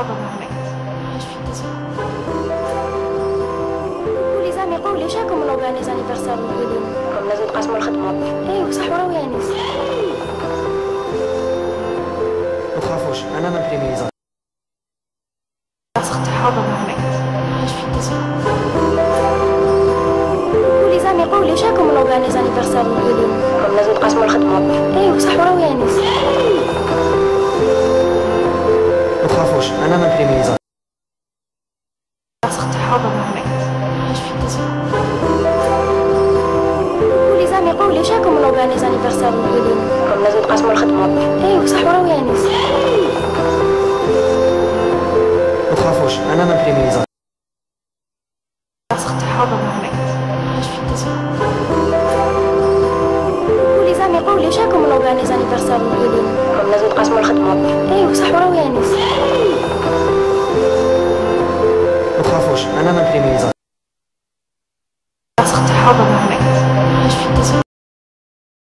Je suis désolée. قولي زعما قولي شاكم نورغانيز انيفرسير مولودين كم لازم تقسموا الخدمة ايوا صح وراو يانس ما تخافوش أنا ما بريميزا أختي probablement. Je suis désolée. قولي زعما قولي شاكم نورغانيز انيفرسير مولودين كم لازم تقسموا الخدمة ايوا صح وراو يانس ما تخافوش أنا ما probablement. Je suis désolée. قولي زعما قولي شاكم نورغانيز انيفرسير مولودين كم لازم تقسموا الخدمة. ايوا صح وراو يانس ما تخافوش أنا ما بريميزا أختي probablement. Je suis désolée. قولي زعما قولي شاكم نورغانيز انيفرسير مولودين كم لازم تقسموا الخدمة. ايوا صح وراو يانس ماشي أنا ما كريميليزاتش خاصك تحافظ على